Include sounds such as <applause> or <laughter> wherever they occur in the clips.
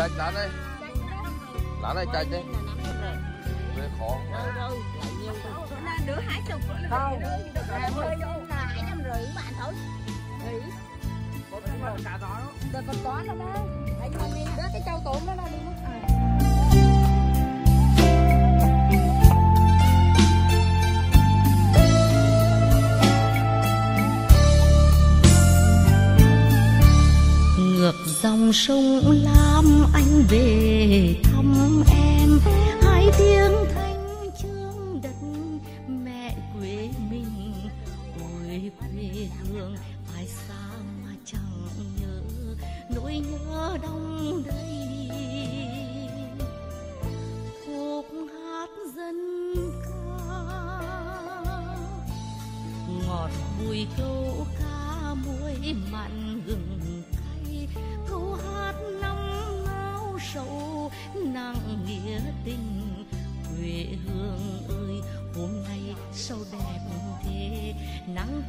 chạch lá đây. Lá này chạch đây. Về khó. Đứa hai chục không hai trăm rưỡi bạn thôi nghỉ còn có nữa đó. Anh đi. Đó cái châu tôm đó là đi mất ngược dòng sông lam, anh về thăm em. Hai tiếng thanh chương đất mẹ quê mình, ôi quê hương ai xa mà chẳng nhớ nỗi nhớ đông đầy. Khúc hát dân ca, ngọt bùi câu ca muối mặn gừng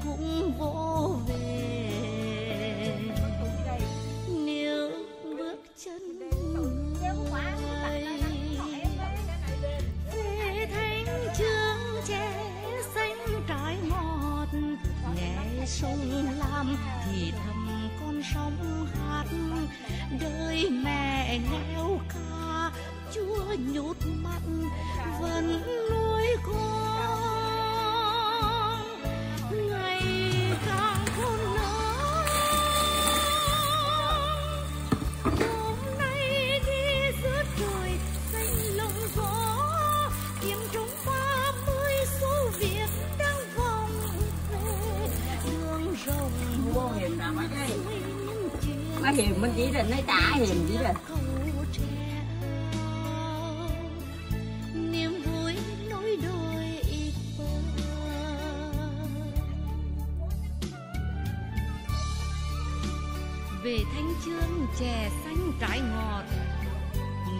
cũng vô về. Nếu bước chân người về. Thanh chương tre xanh trái ngọt nghe sông lam thì thầm con sóng hát. Đời mẹ nghèo ca chúa nhút mặn vẫn nuôi con hiền mình chỉ là nói trả hiền chỉ là về thanh chương chè xanh trái ngọt,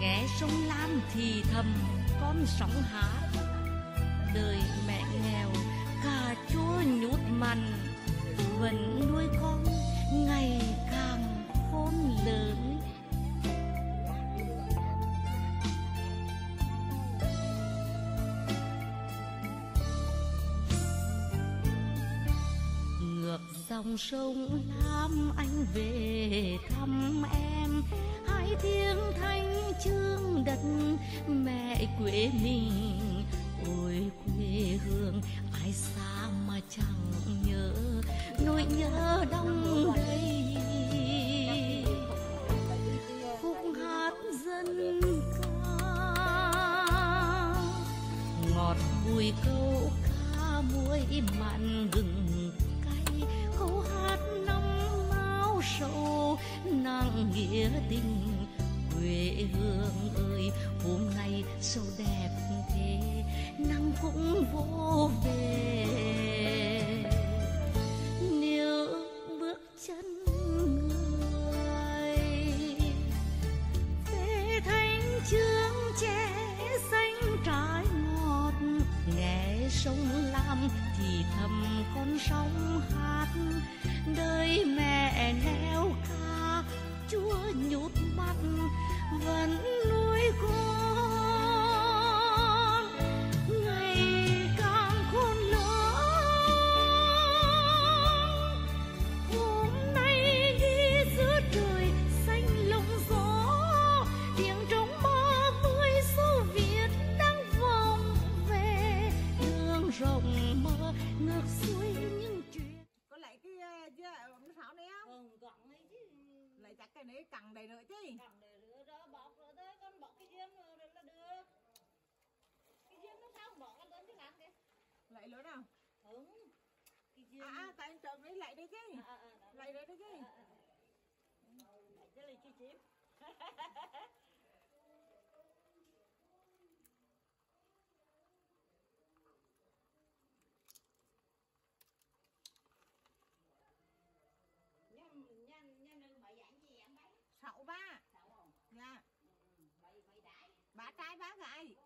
nghe sông lam thì thầm con sóng hát dòng sông lam anh về thăm em. Hai tiếng thanh chương đất, mẹ quê mình, ôi quê hương, ai xa mà chẳng nhớ. Nỗi nhớ đông đầy, khúc hát dân ca. Ngọt bùi câu ca muối mặn gừng vô về. Nếu bước chân người, về thanh chương che xanh trái ngọt nghe sông lam, thì thầm con sóng hát, đời mẹ Lấy chắc cái này cẳng đầy nữa chứ Cẳng để rửa đó, bọc rồi đấy, con bọc cái diêm rồi là được. Cái diêm nó sao bỏ con lớn chứ làm kìa. Lấy lớn nào? Ừ, cái diêm. À, à tại anh trộm lấy đây chứ À, à, à, đó, Lấy đây đấy chứ à, à, à. Chứ là chi chím. <laughs> sáu ba. Dạ. Ba trái ba gậy